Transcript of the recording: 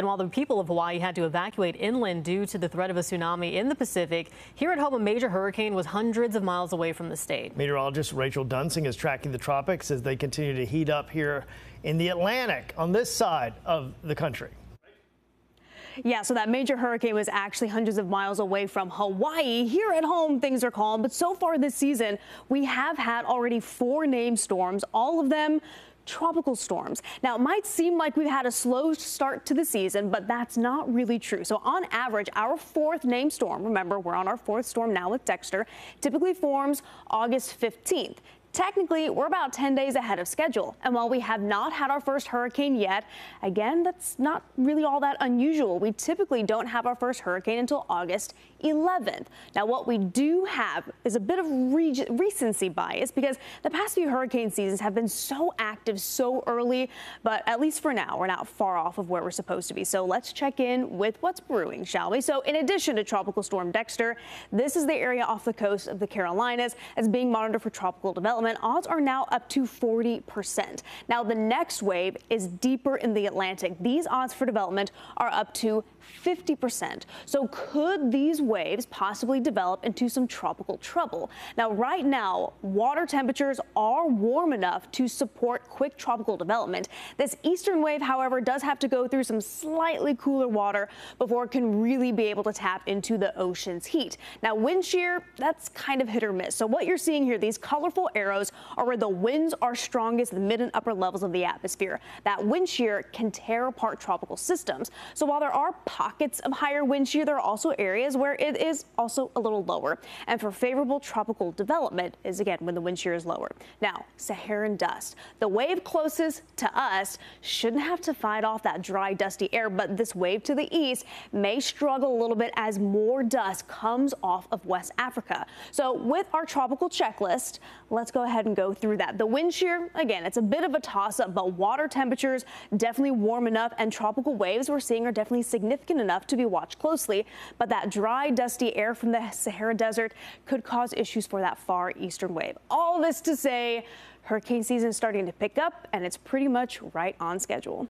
And while the people of Hawaii had to evacuate inland due to the threat of a tsunami in the Pacific, here at home, a major hurricane was hundreds of miles away from the state. Meteorologist Rachel Dunsing is tracking the tropics as they continue to heat up here in the Atlantic on this side of the country. Yeah, so that major hurricane was actually hundreds of miles away from Hawaii. Here at home, things are calm, but so far this season, we have had already four named storms, all of them tropical storms. Now, it might seem like we've had a slow start to the season, but that's not really true. So on average, our fourth named storm, remember, we're on our fourth storm now with Dexter, typically forms August 15th. Technically, we're about 10 days ahead of schedule. And while we have not had our first hurricane yet, again, that's not really all that unusual. We typically don't have our first hurricane until August 11th. Now, what we do have is a bit of re recency bias because the past few hurricane seasons have been so active so early, but at least for now, we're not far off of where we're supposed to be. So let's check in with what's brewing, shall we? So in addition to Tropical Storm Dexter, this is the area off the coast of the Carolinas as being monitored for tropical development development, odds are now up to 40%. Now, the next wave is deeper in the Atlantic. These odds for development are up to 50%. So could these waves possibly develop into some tropical trouble? Now, right now, water temperatures are warm enough to support quick tropical development. This eastern wave, however, does have to go through some slightly cooler water before it can really be able to tap into the ocean's heat. Now, wind shear, that's kind of hit or miss. So what you're seeing here, these colorful arrows are where the winds are strongest the mid and upper levels of the atmosphere. That wind shear can tear apart tropical systems. So while there are pockets of higher wind shear, there are also areas where it is also a little lower. And for favorable tropical development is again when the wind shear is lower. Now, Saharan dust. The wave closest to us shouldn't have to fight off that dry, dusty air, but this wave to the east may struggle a little bit as more dust comes off of West Africa. So with our tropical checklist, let's go ahead and go through that. The wind shear, again, it's a bit of a toss up, but water temperatures definitely warm enough and tropical waves we're seeing are definitely significant significant enough to be watched closely, but that dry, dusty air from the Sahara Desert could cause issues for that far eastern wave. All this to say, hurricane season is starting to pick up, and it's pretty much right on schedule.